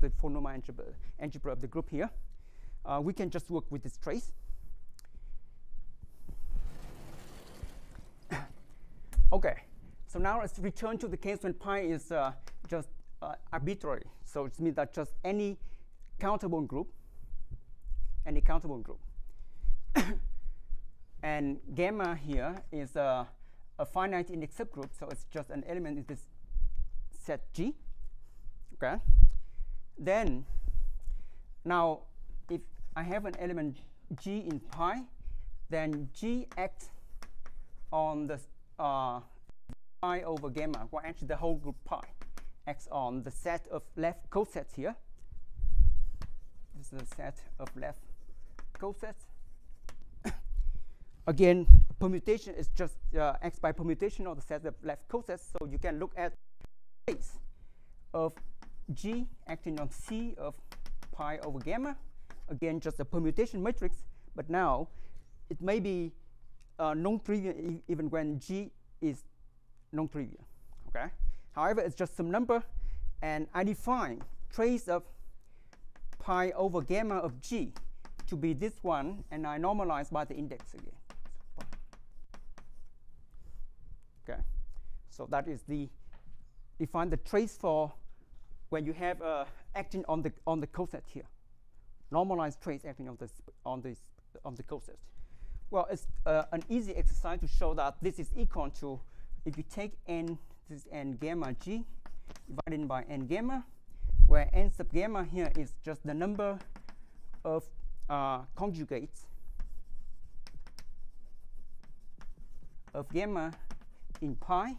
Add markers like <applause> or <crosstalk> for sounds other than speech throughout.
the von Neumann algebra, algebra of the group here. Uh, we can just work with this trace. <coughs> okay, so now let's return to the case when pi is uh, just uh, arbitrary. So it means that just any countable group, any countable group. <coughs> and gamma here is a, a finite index subgroup, so it's just an element in this set G. Okay. Then now if I have an element G in pi, then G acts on the uh, pi over gamma, well actually the whole group pi acts on the set of left cosets here. This is a set of left cosets. <coughs> Again, permutation is just uh, x by permutation of the set of left cosets, so you can look at space of G acting on C of pi over gamma. Again, just a permutation matrix, but now it may be uh, non-trivial even when G is non-trivial. Okay. However, it's just some number, and I define trace of pi over gamma of G to be this one, and I normalize by the index again. Okay. So that is the define the trace for when you have uh, acting on the on the coset here. Normalized trace acting on this on this on the coset. Well, it's uh, an easy exercise to show that this is equal to if you take n this is n gamma g divided by n gamma, where n sub gamma here is just the number of uh, conjugates of gamma in pi,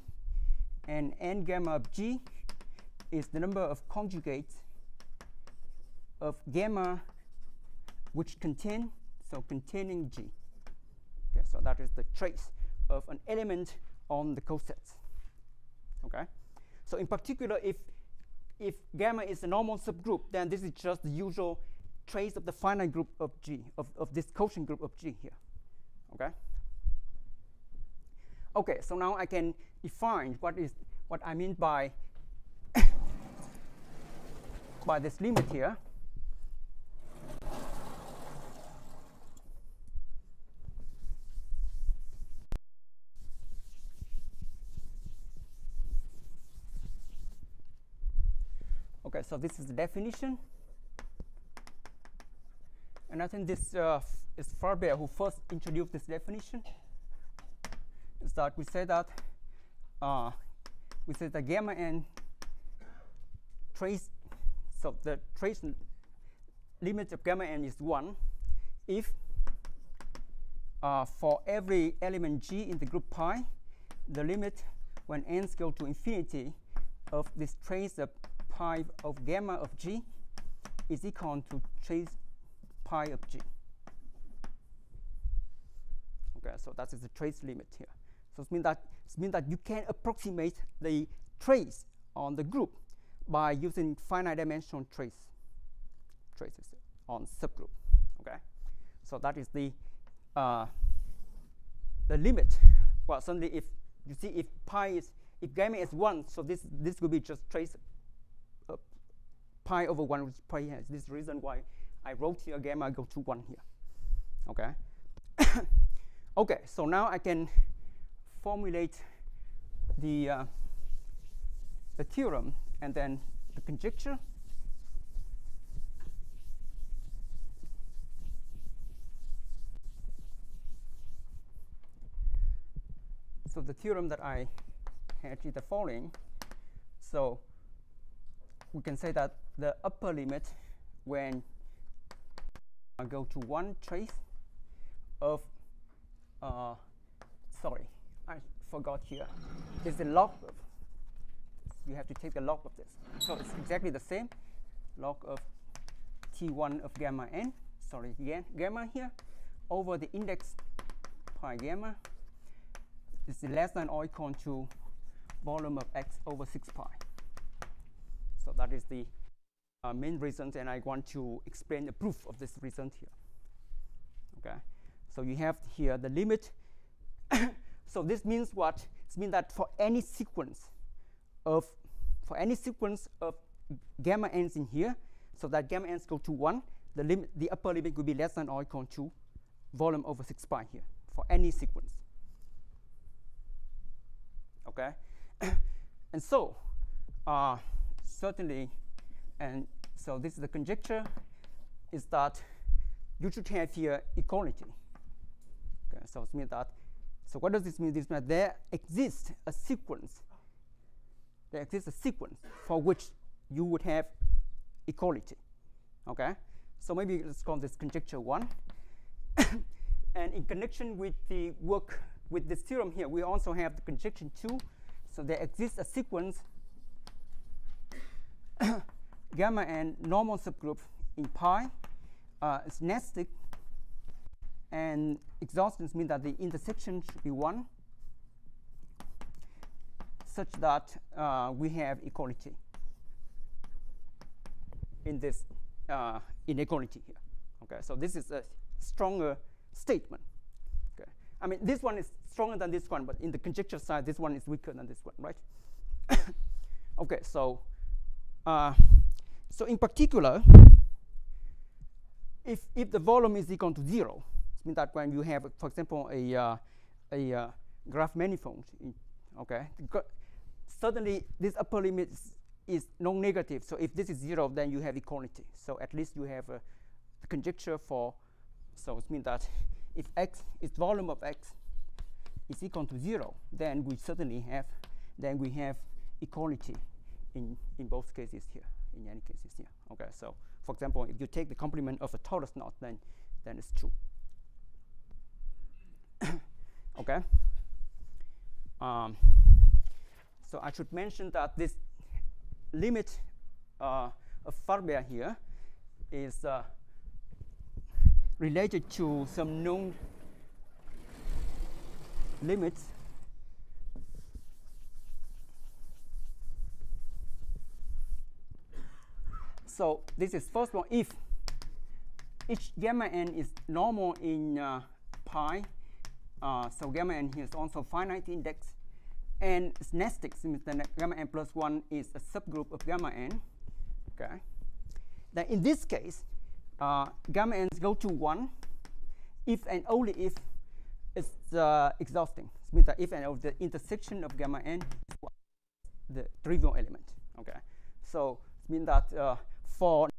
and n gamma of g is the number of conjugates of gamma which contain, so containing g. Okay, so that is the trace of an element on the cosets. Okay, so in particular, if if gamma is a normal subgroup, then this is just the usual trace of the finite group of G, of, of this quotient group of G here. Okay. Okay, so now I can define what is what I mean by by this limit here. Okay, so this is the definition. And I think this uh, is Farber who first introduced this definition. Is that we say that uh, we say that gamma n trace, so the trace limit of gamma n is 1 if uh, for every element g in the group pi, the limit when n's go to infinity of this trace of pi of gamma of g is equal to trace pi of g. Okay, so that is the trace limit here. So it means that it means that you can approximate the trace on the group by using finite dimensional trace traces on subgroup. Okay, so that is the uh, the limit. Well, suddenly if you see if pi is if gamma is one, so this this will be just trace uh, pi over one, which pi has. This reason why I wrote here gamma go to one here. Okay. <coughs> okay, so now I can formulate the uh, the theorem and then the conjecture. So the theorem that I had is the following. So we can say that the upper limit when I go to one trace of uh, sorry I forgot here is the log of you have to take the log of this so it's exactly the same log of t1 of gamma n sorry gamma here over the index pi gamma is less than or equal to volume of x over 6 pi so that is the uh, main reasons, and I want to explain the proof of this result here. Okay, so you have here the limit. <coughs> so this means what? It means that for any sequence of for any sequence of gamma n's in here, so that gamma n's go to 1, the, limit, the upper limit will be less than or equal to volume over 6 pi here for any sequence. Okay? <clears throat> and so, uh, certainly, and so this is the conjecture, is that you should have here equality. Okay, so it means that, so what does this mean? This means that there exists a sequence, there exists a sequence for which you would have equality. Okay, so maybe let's call this conjecture one. <coughs> and in connection with the work with this theorem here, we also have the conjecture two. So there exists a sequence <coughs> gamma n normal subgroup in pi uh, nested and exhaustions mean that the intersection should be 1 such that uh, we have equality in this uh, inequality here. Okay, so this is a stronger statement. Okay, I mean this one is stronger than this one, but in the conjecture side, this one is weaker than this one, right? <coughs> okay, so uh, so in particular, if if the volume is equal to zero, it means that when you have, for example, a uh, a uh, graph manifold, okay, suddenly this upper limit is, non-negative. So if this is zero, then you have equality. So at least you have a conjecture for. So it means that if x is volume of x is equal to zero, then we certainly have then we have equality in in both cases here. In any cases here. Okay. So for example, if you take the complement of a torus knot, then then it's true. <coughs> okay. Um, so I should mention that this limit uh, of Farber here is uh, related to some known limits. So this is first one if each gamma n is normal in uh, pi uh, so gamma n here is also finite index and it's nested the gamma n plus 1 is a subgroup of gamma n okay then in this case uh, gamma n's go to 1 if and only if it's uh, exhausting. It means that if and of the intersection of gamma n is the trivial element. Okay, so it means that uh, for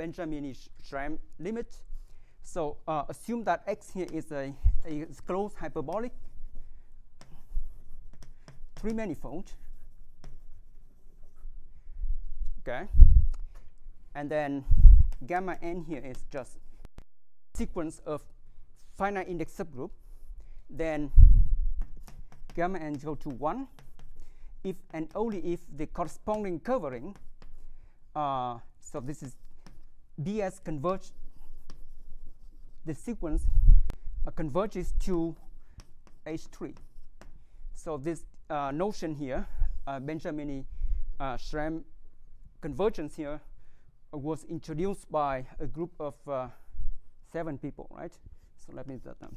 so-called Benjamini-Schramm limit. So uh, assume that x here is a, a closed hyperbolic three manifold. Okay, and then gamma n here is just sequence of finite index subgroup. Then gamma n go to one if and only if the corresponding covering uh, so this is BS converge, the sequence uh, converges to H3. So this uh, notion here, uh, Benjamini uh, Schramm convergence here uh, was introduced by a group of uh, seven people, right? So let me that um,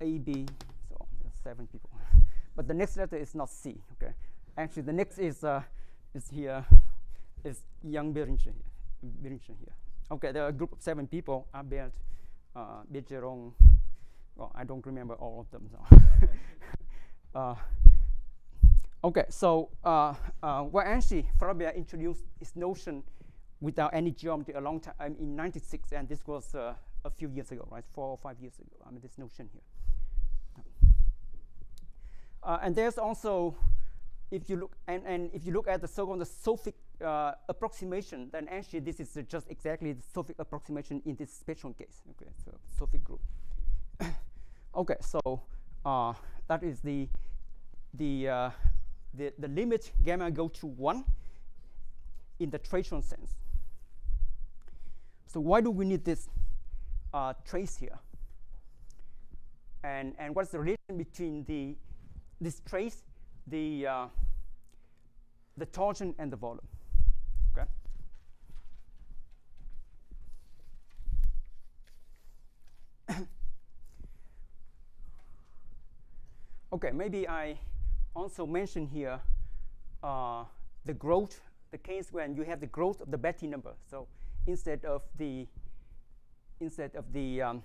A, B, so seven people. <laughs> but the next letter is not C, okay? Actually, the next is, uh, is here is young Biringer here. Biringer here. Okay, there are a group of seven people. Abert, uh, Bergeron. Well, I don't remember all of them. So. <laughs> uh, okay, so uh, uh, well, actually, Farber introduced this notion without any geometry a long time um, in '96, and this was uh, a few years ago, right? Four or five years ago. I mean, this notion here. Uh, and there's also, if you look, and, and if you look at the so-called Sofic uh, approximation, then actually this is just exactly the Sofic approximation in this spectrum case. Okay, so Sofic group. <coughs> okay, so uh, that is the the, uh, the the limit gamma go to one in the tracial sense. So why do we need this uh, trace here? And and what's the relation between the this trace, the uh, the torsion and the volume? <coughs> okay, maybe I also mention here uh, the growth, the case when you have the growth of the Betti number. So instead of the instead of the um,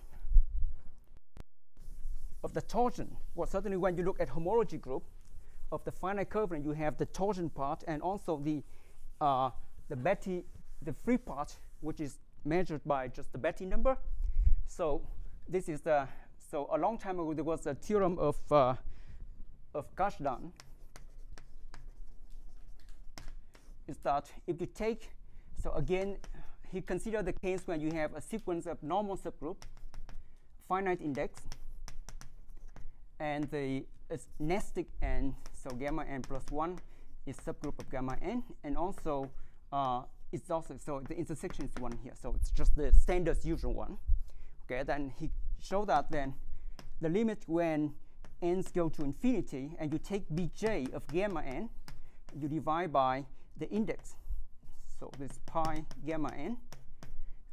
of the torsion. Well, certainly when you look at homology group of the finite curve, you have the torsion part and also the uh, the Betti, the free part, which is measured by just the Betti number. So this is the so a long time ago there was a theorem of uh, of Kazhdan is that if you take so again he considered the case when you have a sequence of normal subgroup finite index and the nested n so gamma n plus 1 is subgroup of gamma n and also uh, it's also so the intersection is one here. So it's just the standard usual one okay then he showed that then the limit when n's go to infinity and you take bj of gamma n you divide by the index so this pi gamma n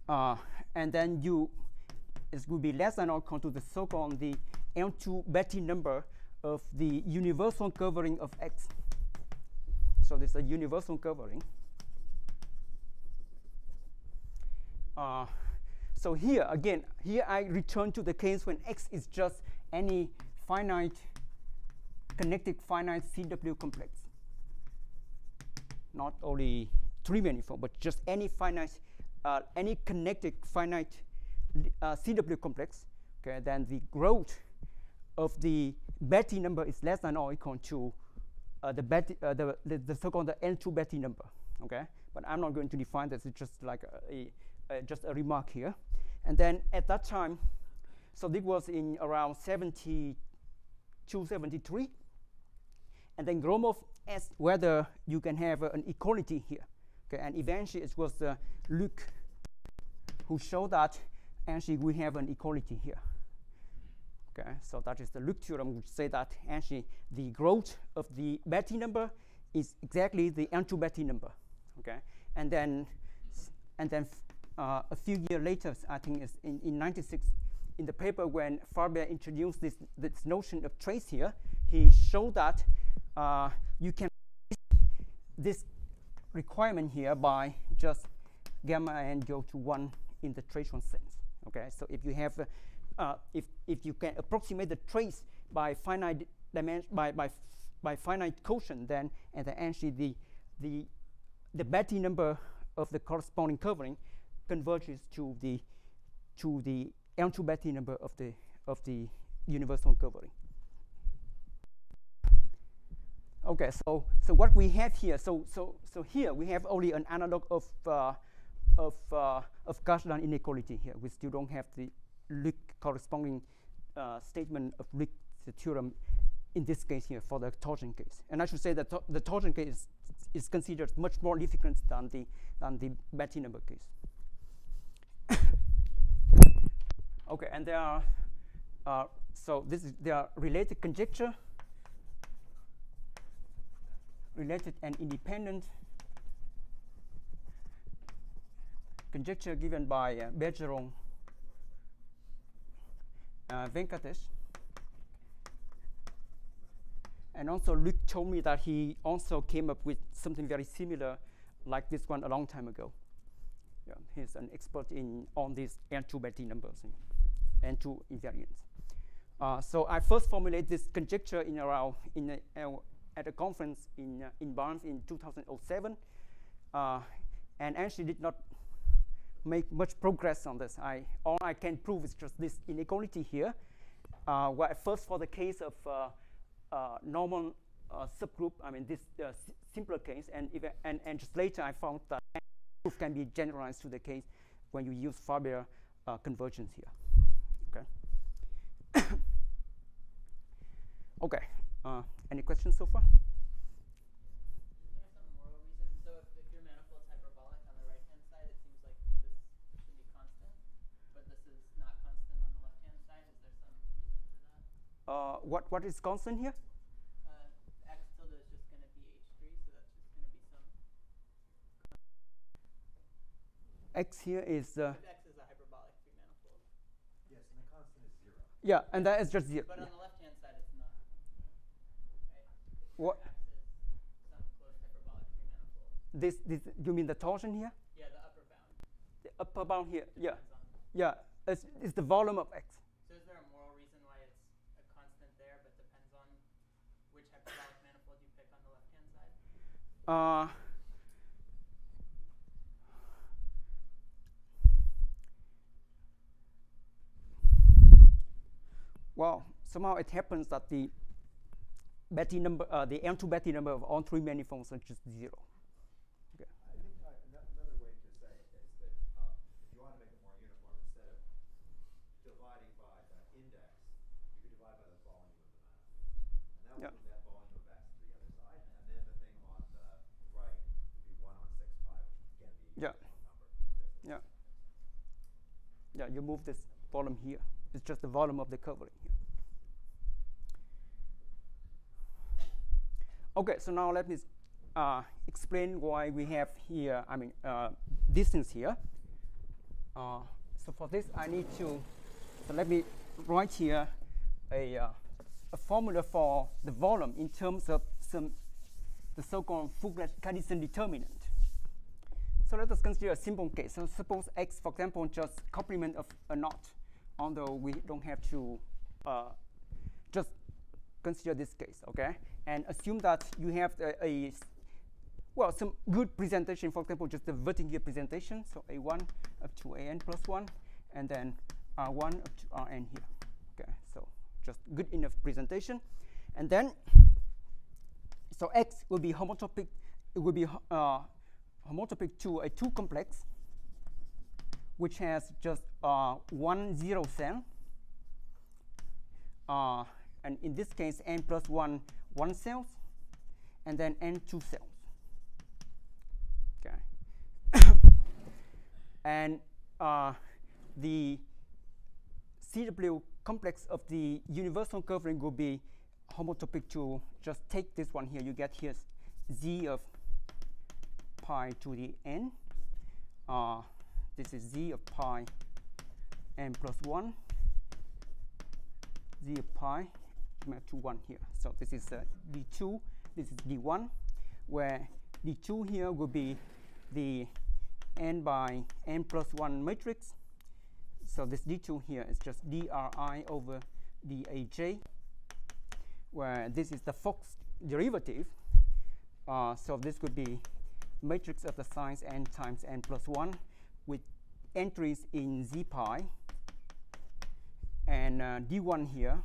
uh, and then you it will be less than or equal to the so-called the L2 Betti number of the universal covering of X. So this is a universal covering. Uh, so here again, here I return to the case when X is just any finite connected finite CW complex. Not only three manifold, but just any finite, uh, any connected finite uh, CW complex. Okay, then the growth of the Betti number is less than or equal to uh, the, Betti, uh, the, the, the so-called L2 Betti number. Okay, but I'm not going to define this. It's just like a, a, a, just a remark here. And then at that time, so this was in around 72, 73. And then Gromov asked whether you can have uh, an equality here. Okay, and eventually it was uh, Lück who showed that actually we have an equality here. Okay, so that is the Lück theorem which say that actually the growth of the Betti number is exactly the L2 number. Okay, and then and then uh, a few years later, I think it's in, in 96, in the paper when Farber introduced this, this notion of trace here, he showed that uh, you can this requirement here by just gamma n go to 1 in the trace one sense. Okay, so if you have, uh, if, if you can approximate the trace by finite dimension, by, by, by finite quotient, then and then actually the, the, the Betti number of the corresponding covering converges to the, to the L2 Betti number of the, of the universal covering. Okay, so so what we have here, so so so here we have only an analog of uh, of uh, of Kazhdan inequality here. We still don't have the Lück corresponding uh, statement of Lück the theorem in this case here for the torsion case. And I should say that to the torsion case is, is considered much more significant than the than the Betti number case. Okay, and there are uh, so this is there are related conjecture related and independent conjecture given by uh, Bergeron uh, Venkatesh. And also Lück told me that he also came up with something very similar like this one a long time ago. Yeah, he's an expert in on these L2 Betti numbers, L2 invariants. Uh, so I first formulated this conjecture in around in a, uh, at a conference in, uh, in Barnes in 2007 uh, and actually did not make much progress on this. I, all I can prove is just this inequality here. Uh, where first for the case of uh, normal subgroup, I mean this simpler case, and, and, and just later I found that proof can be generalized to the case when you use Farber convergence here. Okay. <coughs> okay. Uh, any questions so far? Uh, what what is constant here? X tilde is just going to be h3, so that's just going to be some. X here is. Uh, x is a hyperbolic free manifold. Yes, and the constant is zero. Yeah, and that is just zero. But on the left hand side, it's not. What? X is some closed hyperbolic three manifold. This, this, you mean the torsion here? Yeah, the upper bound. The upper bound here, yeah, yeah, it's, it's the volume of X. So is there a moral reason why it's a constant there, but depends on which hyperbolic manifold you pick on the left-hand side? Uh, well, somehow it happens that the Betti number, uh, the L2 Betti number of all three manifolds are just zero. I think uh, another way to say it is that uh, if you want to make it more uniform, instead of dividing by the index, you could divide by the volume of the manifold. And Yeah. that would move that volume of to the other side, and then the thing on the right would be one on six pi, which would again be Yeah. number. Yeah. Yeah, you move this volume here. It's just the volume of the covering here. Okay, so now let me uh, explain why we have here, I mean, uh, distance here. Uh, so for this, I need to, so let me write here a, uh, a formula for the volume in terms of some, the so-called Fuglede-Kadison determinant. So let us consider a simple case. So suppose x, for example, just complement of a knot, although we don't have to uh, just consider this case, okay? And assume that you have a well, some good presentation, for example, just the Wirtinger presentation. So a1 up to an plus 1, and then r1 up to rn here. Okay, so just good enough presentation. And then, so x will be homotopic, it will be uh, homotopic to a 2 complex, which has just uh, one zero cell. Uh, and in this case, n plus 1, 1 cells, and then n 2 cells. Okay. <coughs> and uh, the CW complex of the universal covering will be homotopic to just take this one here. You get here z of pi to the n. Uh, this is z of pi n plus 1, z of pi to 1 here. So this is uh, d2, this is d1, where d2 here will be the n by n plus 1 matrix. So this d2 here is just dri over daj, where this is the Fox derivative. Uh, so this could be matrix of the size n times n plus 1 with entries in z pi and uh, d1 here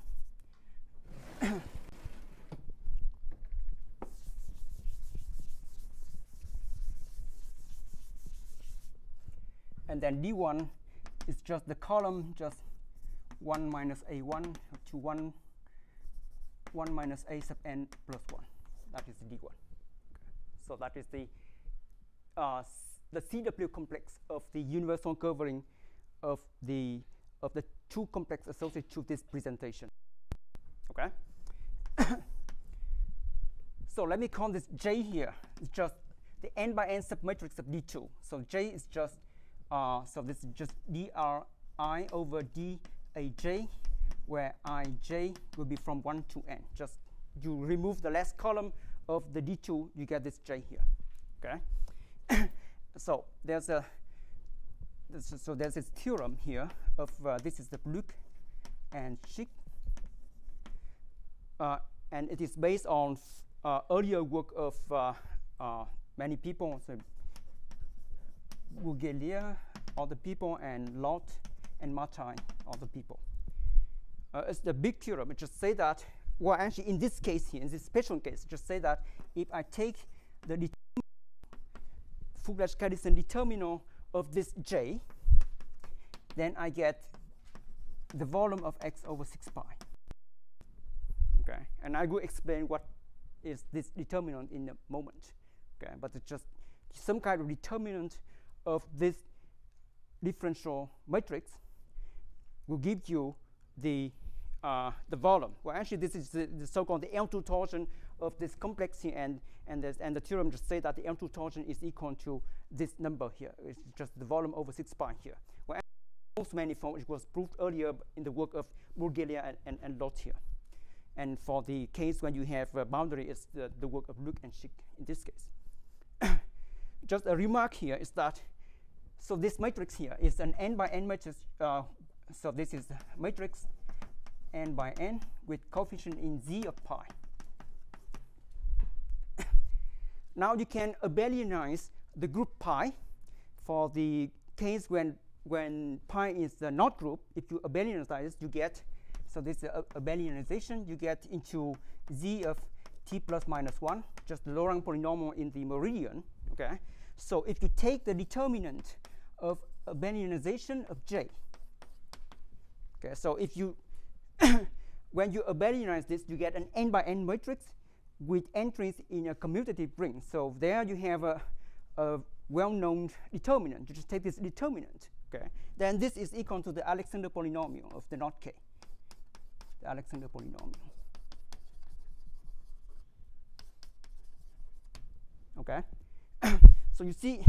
<coughs> and then d1 is just the column just 1 minus a1 to 1 1 minus a sub n plus 1 that is d1 so that is the uh, the CW complex of the universal covering of the of the two complex associated to this presentation. Okay. So let me call this J here. It's just the n by n submatrix of D2. So J is just uh, so this is just dri over daj, where ij will be from 1 to n. Just you remove the last column of the D2, you get this J here. Okay. <coughs> so there's a this is- so there's this theorem here of uh, this is the Bluch and Schick, uh, and it is based on uh, earlier work of uh, uh, many people, so Burghelea, other people, and Lott and Martin, other people. Uh, it's the big theorem. It just say that, well, actually, in this case here, in this special case, just say that if I take the det- Fuglede-Kadison determinant of this J, then I get the volume of x over 6 pi. Okay, and I will explain what is this determinant in the moment. Okay, but it's just some kind of determinant of this differential matrix will give you the uh, the volume. Well, actually, this is the, the so-called the L2 torsion of this complex and and, there's- and the theorem just say that the L2 torsion is equal to this number here. It's just the volume over six pi here. Well, most manifold, which was proved earlier in the work of Burghelea and, and, and Lott here. And for the case when you have a boundary, it's the, the work of Lück and Schick in this case. <coughs> Just a remark here is that, so this matrix here is an n by n matrix. Uh, so this is the matrix n by n with coefficient in z of pi. <coughs> now you can abelianize the group pi for the case when when pi is the knot group. If you abelianize this, you get so this uh, abelianization you get into z of t plus minus 1, just the Laurent polynomial in the meridian. Okay, so if you take the determinant of abelianization of j, okay, so if you <coughs> when you abelianize this, you get an n by n matrix with entries in a commutative ring. So there you have a, a well-known determinant. You just take this determinant. Okay, then this is equal to the Alexander polynomial of the knot k, the Alexander polynomial. Okay, <clears throat> so you see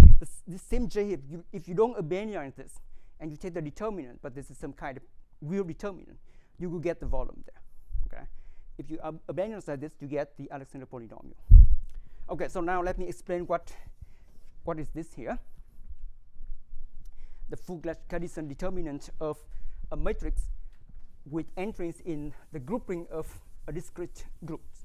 this same j if you, if you don't abelianize this and you take the determinant, but this is some kind of real determinant, you will get the volume there. Okay, if you ab this, you get the Alexander polynomial. Okay, so now let me explain what what is this here. The Fuglede-Kadison determinant of a matrix with entries in the grouping of a discrete groups.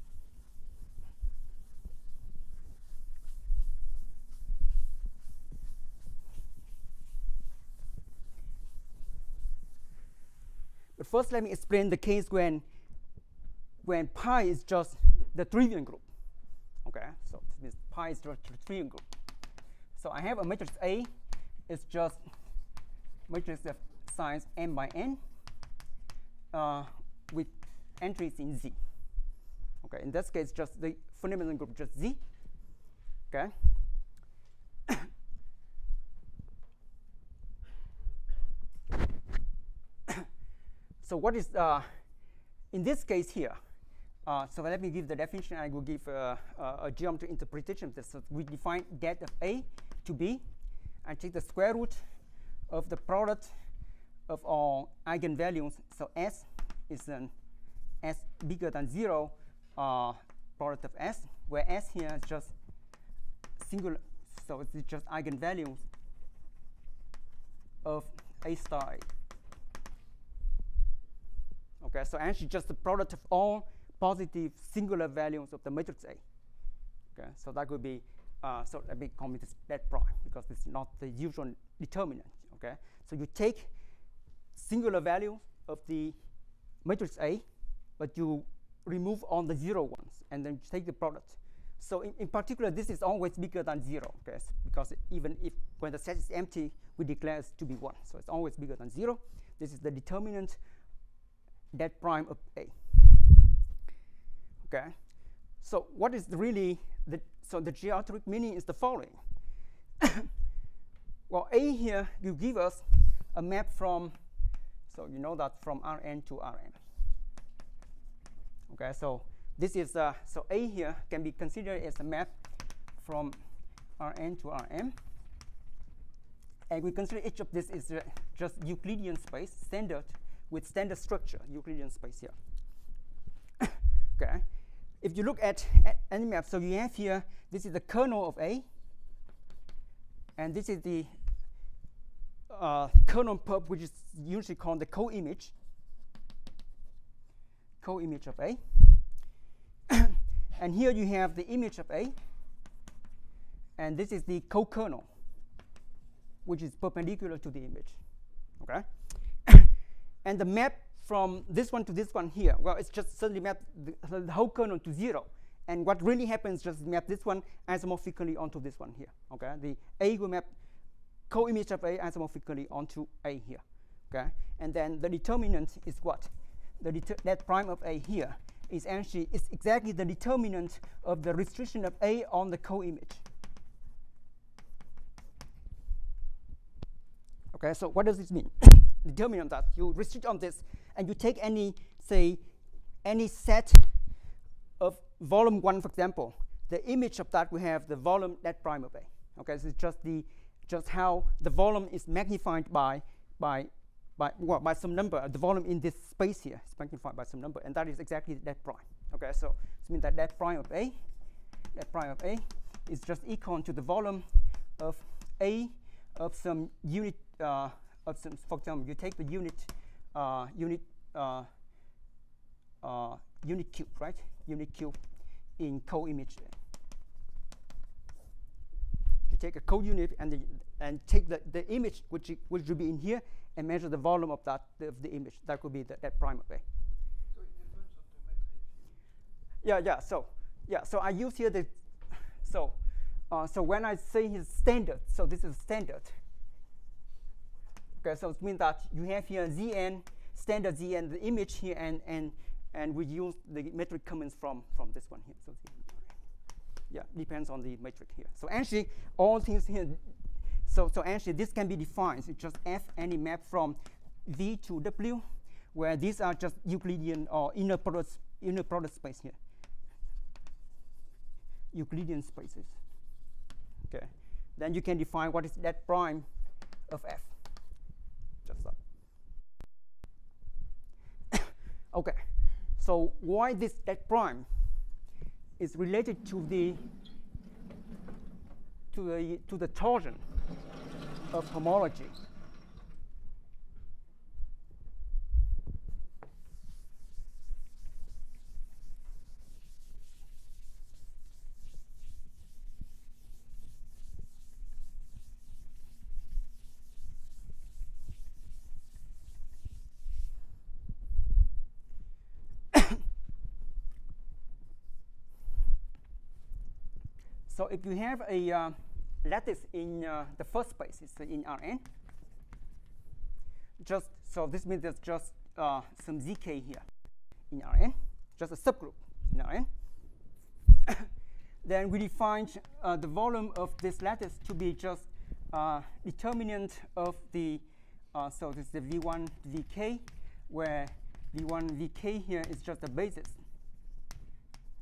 But first, let me explain the case when when pi is just the trivial group. Okay, so this pi is just the trivial group. So I have a matrix A. It's just matrix of size n by n uh, with entries in Z. Okay, in this case, just the fundamental group just Z. Okay. <coughs> so what is uh, in this case here? Uh, so let me give the definition. I will give uh, uh, a geometry interpretation. So we define that of A to be, and take the square root of the product of all eigenvalues. So S is an S bigger than zero uh, product of S, where S here is just singular. So it's just eigenvalues of A star Okay, so actually just the product of all positive singular values of the matrix A. Okay, so that would be uh, so let me call this that prime because it's not the usual determinant. Okay, so you take singular value of the matrix A, but you remove all the zero ones and then take the product. So in, in particular, this is always bigger than zero, okay? because even if when the set is empty, we declare it to be one. So it's always bigger than zero. This is the determinant that prime of A. Okay, so what is really the so the geometric meaning is the following. <coughs> well, A here you give us a map from so you know that from Rn to Rm. Okay, so this is uh, so A here can be considered as a map from Rn to Rm. And we consider each of this is uh, just Euclidean space, standard with standard structure, Euclidean space here. <coughs> okay. If you look at, at any map, so you have here, this is the kernel of A, and this is the uh, kernel perp, which is usually called the co-image, co-image of A. <coughs> and here you have the image of A, and this is the co-kernel, which is perpendicular to the image. Okay, <coughs> and the map from this one to this one here, well, it's just suddenly map the, the whole kernel to zero. And what really happens just map this one isomorphically onto this one here. Okay, the A will map co-image of A isomorphically onto A here. Okay, and then the determinant is what? The that prime of A here is actually is exactly the determinant of the restriction of A on the co-image. Okay, so what does this mean? <coughs> determinant that you restrict on this, and you take any say any set of volume one, for example. The image of that we have the volume that prime of A. Okay, so it's just the just how the volume is magnified by by by well, by some number, the volume in this space here is magnified by some number, and that is exactly that prime. Okay, so it means that that prime of A, that prime of A, is just equal to the volume of A of some unit uh, of some. For example, you take the unit uh, unit uh, uh unit cube, right? Unit cube in co-image. You take a co-unit and the, and take the, the image which which will be in here and measure the volume of that of the image. That could be the, that prime of A. So it depends on the metric. Yeah, yeah. So yeah, so I use here the so uh, so when I say his standard, so this is standard. Okay, so it means that you have here Zn standard Zn the image here and and and we use the metric comments from from this one here. So yeah, depends on the metric here. So actually all things here so, so actually this can be defined. It's just f any map from V to W, where these are just Euclidean or inner product, inner product space here. Euclidean spaces. Okay. Then you can define what is that prime of f. Just that. <coughs> okay. So why this that prime is related to the to the to the torsion of homology. <coughs> so if you have a uh, lattice in uh, the first place is in Rn. Just so this means there's just uh, some zk here in Rn, just a subgroup in Rn. <coughs> then we define uh, the volume of this lattice to be just uh, determinant of the uh, so this is the v1 vk, where v1 vk here is just the basis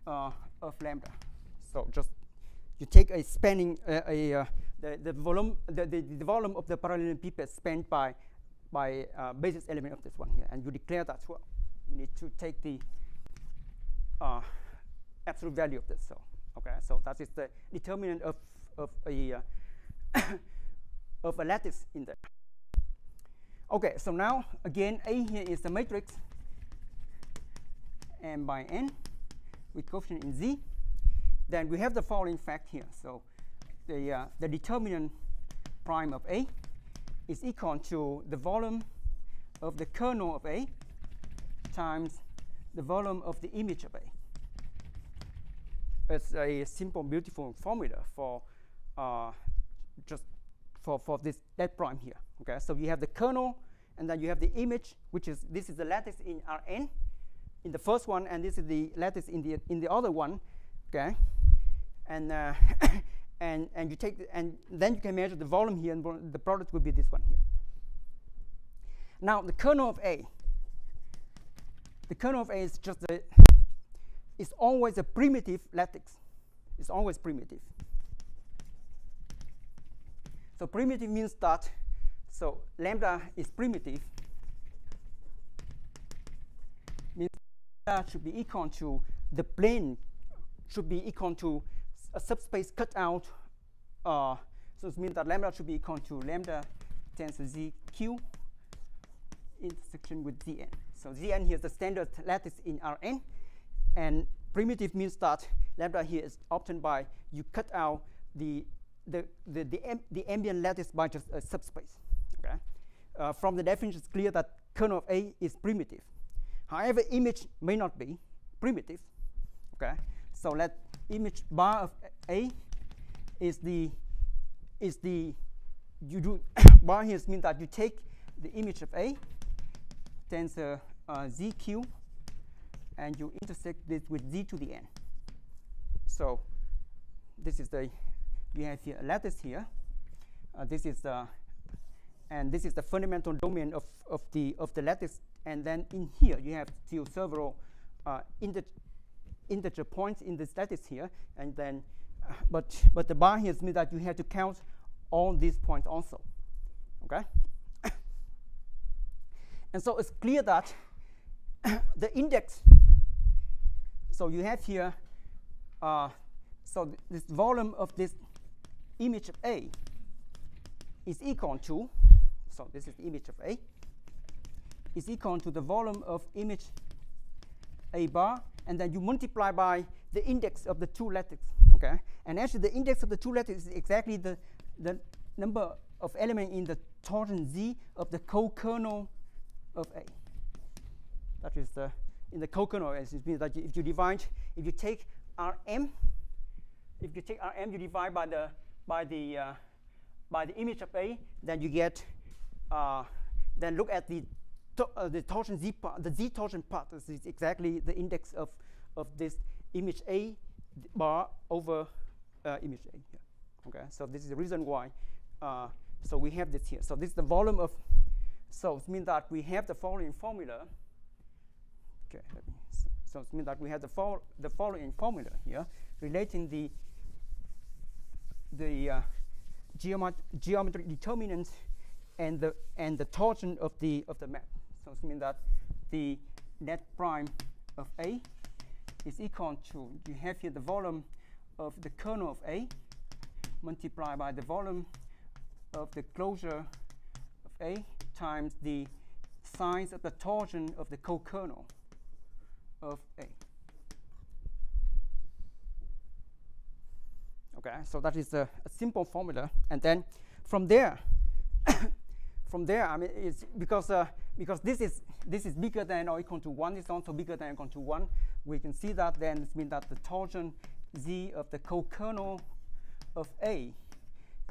uh, of lambda. So just you take a spanning uh, a uh, the, the volume the, the, the, volume of the parallelepiped spanned by by uh, basis element of this one here, and you declare that well. You need to take the uh, absolute value of this. So okay, so that is the determinant of of a uh, <coughs> of a lattice in there. Okay, so now again A here is the matrix m by n with coefficient in Z then we have the following fact here. So the, uh, the determinant prime of A is equal to the volume of the kernel of A times the volume of the image of A. It's a simple, beautiful formula for uh, just for, for this that prime here. Okay, so you have the kernel, and then you have the image, which is this is the lattice in Rn in the first one, and this is the lattice in the in the other one. Okay, and uh, <coughs> and and you take the, and then you can measure the volume here, and the product will be this one here. Now the kernel of A. The kernel of A is just a is always a primitive lattice. It's always primitive. So primitive means that so lambda is primitive means that should be equal to the plane should be equal to a subspace cut out. Uh, so it means that lambda should be equal to lambda times zq intersection with zn. So zn here is the standard lattice in Rn, and primitive means that lambda here is obtained by you cut out the the the the, am, the ambient lattice by just a subspace. Okay. Uh, from the definition, it's clear that kernel of A is primitive. However, image may not be primitive. Okay. So let image bar of A is the is the you do <coughs> bar here means that you take the image of A tensor uh, ZQ and you intersect this with Z to the N. So this is the you have here a lattice here. Uh, this is the and this is the fundamental domain of, of the of the lattice and then in here you have still several uh, inter integer points in the lattice here, and then, uh, but but the bar here means that you have to count all these points also. Okay. <coughs> And so it's clear that <coughs> the index, so you have here, uh, so th this volume of this image of A is equal to, so this is the image of A, is equal to the volume of image A bar, and then you multiply by the index of the two lattice, okay? And actually the index of the two lattice is exactly the, the number of element in the torsion Z of the co-kernel of A. That is the, in the co-kernel, it means that if you divide, if you take Rm, if you take Rm, you divide by the, by the, uh, by the image of A, then you get, uh, then look at the, to, uh, the torsion Z part, the Z torsion part is exactly the index of, of this image A bar over uh, image A here. Okay, so this is the reason why uh, so we have this here. So this is the volume of, so it means that we have the following formula. Okay, so, so it means that we have the, fol the following formula here relating the, the uh, geomet geometric determinant and the, and the torsion of the, of the map. So it means that the det prime of A is equal to, you have here the volume of the kernel of A multiplied by the volume of the closure of A times the size of the torsion of the co-kernel of A. Okay, so that is a, a simple formula, and then from there, <coughs> from there, I mean, it's because uh, because this is this is bigger than or equal to one. It's also bigger than or equal to one. We can see that then it means that the torsion z of the co-kernel of A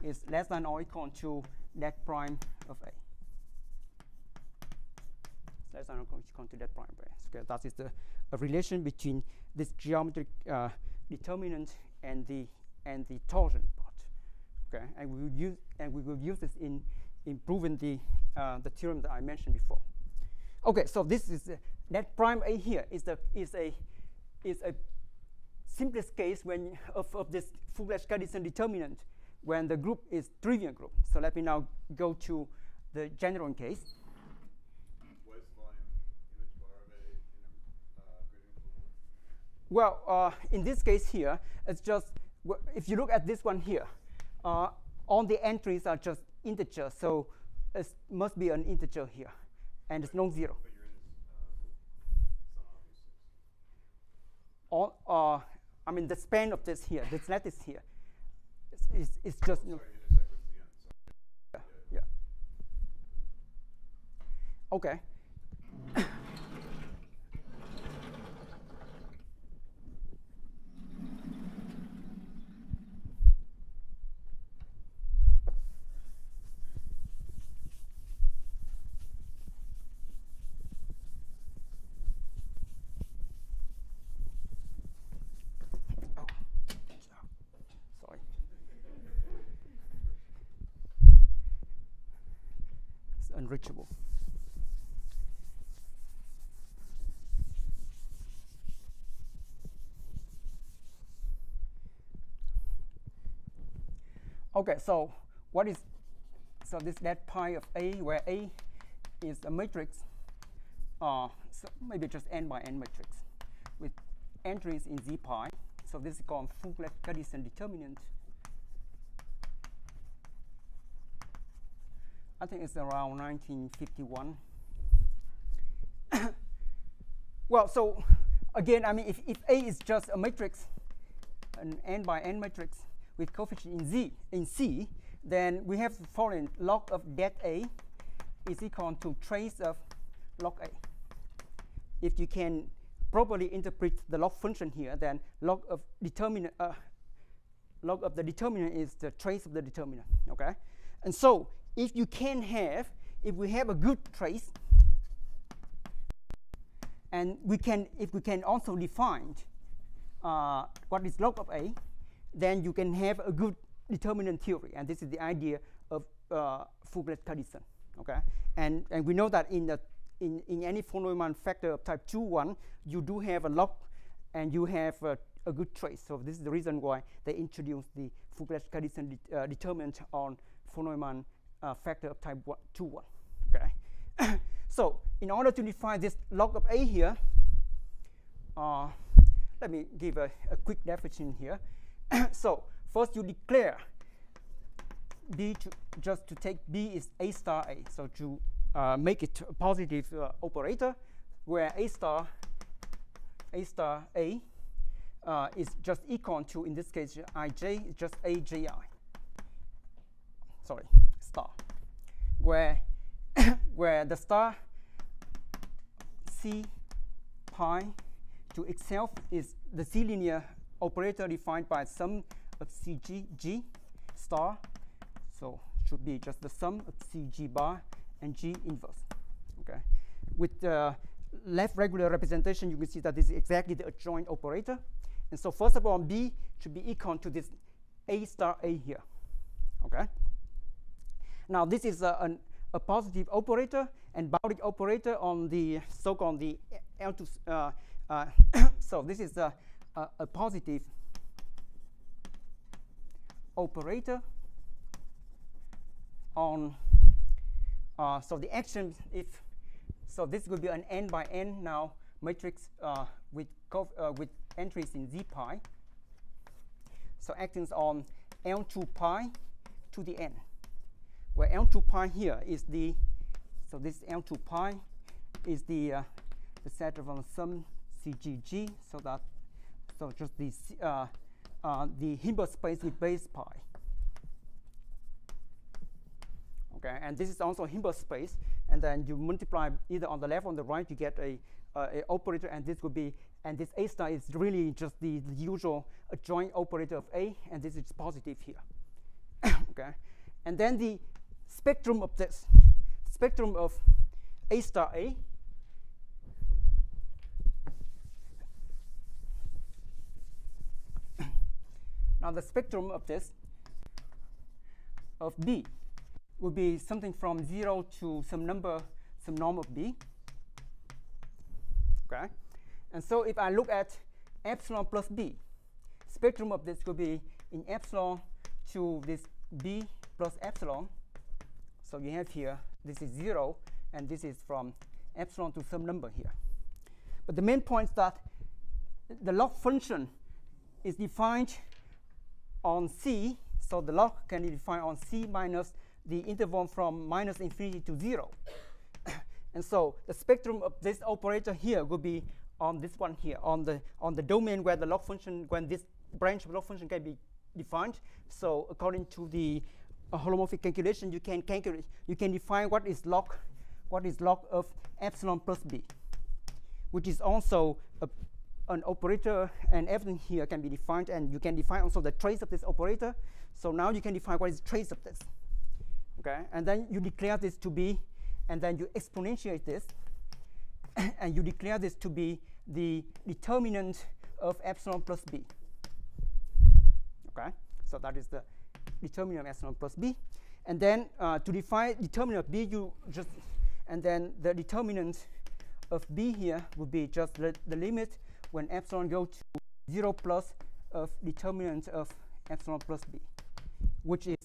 is less than or equal to det prime of A. Less than or equal to det prime of A. Okay, that is the relation between this geometric uh, determinant and the and the torsion part. Okay, and we will use and we will use this in in proving the uh, the theorem that I mentioned before. Okay, so this is uh, det prime A here is the is a is a simplest case when of, of this Fuglede-Kadison determinant when the group is trivial group. So let me now go to the general case. Well, uh, in this case here, it's just, if you look at this one here, uh, all the entries are just integers, so it must be an integer here, and it's non-zero. All, uh, I mean, the span of this here, this lattice here, it's, it's just. Yeah, yeah. Okay. Okay, so what is so this det pi of A where A is a matrix, uh, so maybe just n by n matrix with entries in Z pi. So this is called Fuglede-Kadison determinant. I think it's around 1951. <coughs> well, so again, I mean, if, if A is just a matrix, an n by n matrix with coefficient in Z in C, then we have the following: log of det A is equal to trace of log A. If you can properly interpret the log function here, then log of determinant uh, log of the determinant is the trace of the determinant. Okay, and so if you can have, if we have a good trace, and we can, if we can also define uh, what is log of A, then you can have a good determinant theory. And this is the idea of uh, Fuglede-Kadison. Okay, and and we know that in the in, in any von Neumann factor of type 2 1, you do have a log and you have a, a good trace. So this is the reason why they introduced the Fuglede-Kadison de uh, determinant on von Neumann uh, factor of type one, 2 1. Okay? <coughs> so in order to define this log of a here, uh, let me give a, a quick definition here. <coughs> so first you declare b to just to take b is a star a. So to uh, make it a positive uh, operator, where a star a star a uh, is just equal to in this case ij just a j i. Sorry, star. Where <coughs> where the star c pi to itself is the c-linear operator defined by sum of cg g star. So should be just the sum of cg bar and g inverse. Okay. With the left regular representation, you can see that this is exactly the adjoint operator. And so first of all, b should be equal to this a star a here. Okay. Now this is a, an, a positive operator and bounding operator on the so-called the L2. Uh, uh, <coughs> so this is a, a, a positive operator on. Uh, so the action if so this will be an n by n now matrix uh, with uh, with entries in z pi. So acting on L2 pi to the n, where L2 pi here is the so this L2 pi is the uh, the set of sum CGG, so that so just the uh, uh, the Hilbert space with base pi. Okay, and this is also Hilbert space, and then you multiply either on the left or on the right, you get a, a operator, and this would be and this A star is really just the, the usual adjoint operator of A, and this is positive here. <coughs> okay, and then the spectrum of this spectrum of A star A Now the spectrum of this of B would be something from 0 to some number, some norm of B. Okay? And so if I look at epsilon plus B, spectrum of this could be in epsilon to this B plus epsilon. So you have here, this is 0, and this is from epsilon to some number here. But the main point is that the log function is defined on C, so the log can be defined on C minus the interval from minus infinity to 0. <coughs> and so the spectrum of this operator here will be on this one here, on the, on the domain where the log function, when this branch of log function can be defined. So according to the uh, holomorphic calculation, you can calculate, you can define what is log, what is log of epsilon plus b, which is also a, an operator, and everything here can be defined, and you can define also the trace of this operator. So now you can define what is the trace of this. Okay, and then you declare this to be, and then you exponentiate this, <coughs> and you declare this to be the determinant of epsilon plus b. Okay, so that is the determinant of epsilon plus b. And then uh, to define determinant of b, you just, and then the determinant of b here would be just the, the limit when epsilon goes to 0 plus of determinant of epsilon plus b, which is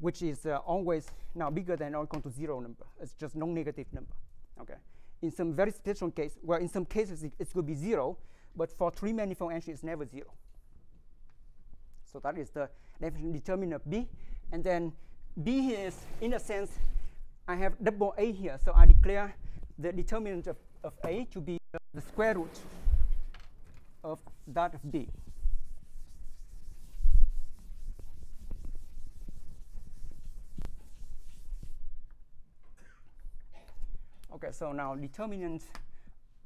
which is uh, always now bigger than or equal to zero number. It's just non-negative number. Okay. In some very special case, well, in some cases it, it could be zero, but for three manifold entry, it's never zero. So that is the definition determinant of B. And then B here is, in a sense, I have double A here. So I declare the determinant of, of A to be the square root of that of B. Okay, so now determinant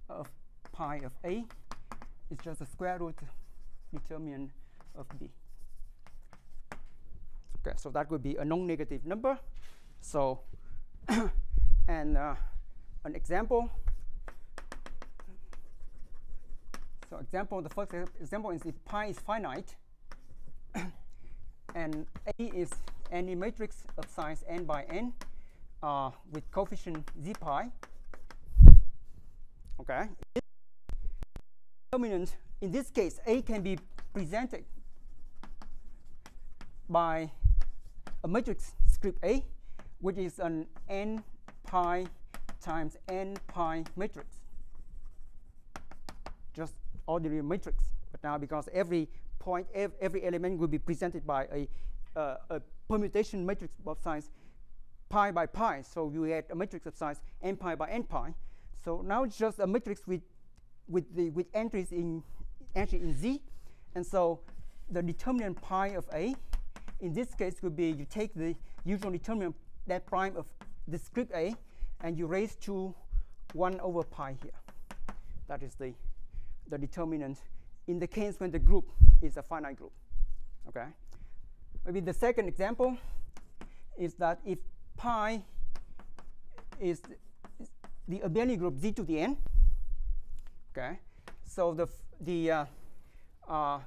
of pi of A is just the square root determinant of B. Okay, so that would be a non-negative number. So, <coughs> and uh, an example. So example, the first example is if pi is finite, <coughs> and A is any matrix of size n by n, uh, with coefficient z pi. Okay. Determinant, in this case, A can be presented by a matrix script A, which is an n pi times n pi matrix. Ordinary matrix. But now because every point, ev every element will be presented by a, uh, a permutation matrix of size pi by pi. So you get a matrix of size n pi by n pi. So now it's just a matrix with with the with entries in entry in Z. And so the determinant pi of A in this case would be you take the usual determinant that prime of the script A and you raise to 1 over pi here. That is the, the determinant in the case when the group is a finite group. Okay. Maybe the second example is that if pi is the abelian group z to the n, okay, so the the uh, uh,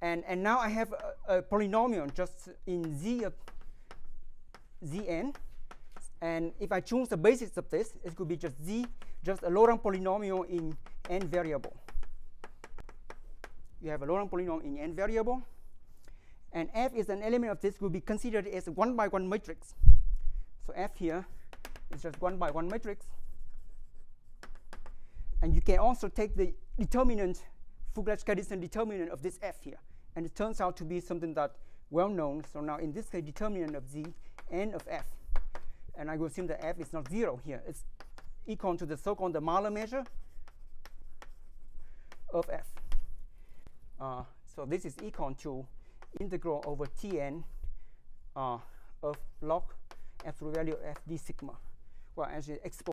and and now I have a, a, polynomial just in z of zn, and if I choose the basis of this, it could be just z, just a Laurent polynomial in n variable. You have a Laurent polynomial in n variable, and f is an element of this will be considered as a one by one matrix. So f here is just one by one matrix. And you can also take the determinant, Fuglede-Kadison determinant of this f here. And it turns out to be something that well known. So now in this case, determinant of z, n of f. And I will assume that f is not zero here. It's equal to the so-called the Mahler measure of f. Uh, so this is equal to integral over Tn uh, of log absolute value of sigma. Well, actually, exponent.